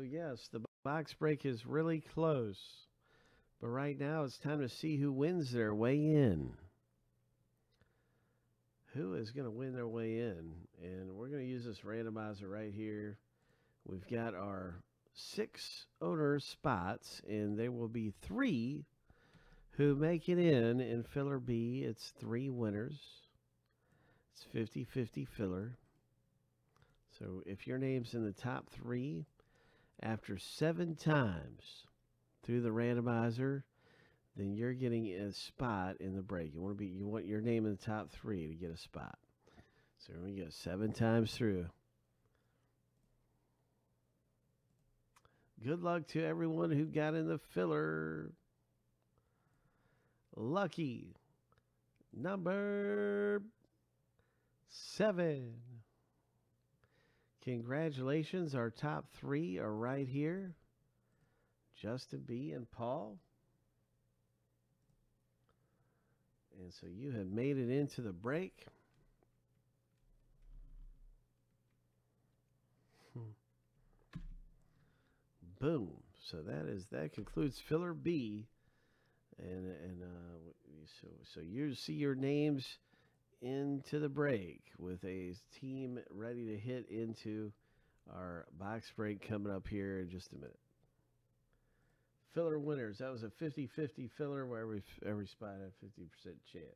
yes, the box break is really close. But right now it's time to see who wins their way in. Who is going to win their way in? And we're going to use this randomizer right here. We've got our six owner spots, and there will be three who make it in in filler B. It's three winners. It's 50 50 filler. So if your name's in the top three after seven times through the randomizer, then you're getting a spot in the break. You want to be you want your name in the top three to get a spot. So we go seven times through. Good luck to everyone who got in the filler. Lucky number seven. Congratulations. Our top three are right here Justin B. and Paul. And so you have made it into the break. Boom. So that is that concludes filler B. And and uh, so so you see your names into the break with a team ready to hit into our box break coming up here in just a minute. Filler winners. That was a 50 50 filler where every, every spot had 50% chance.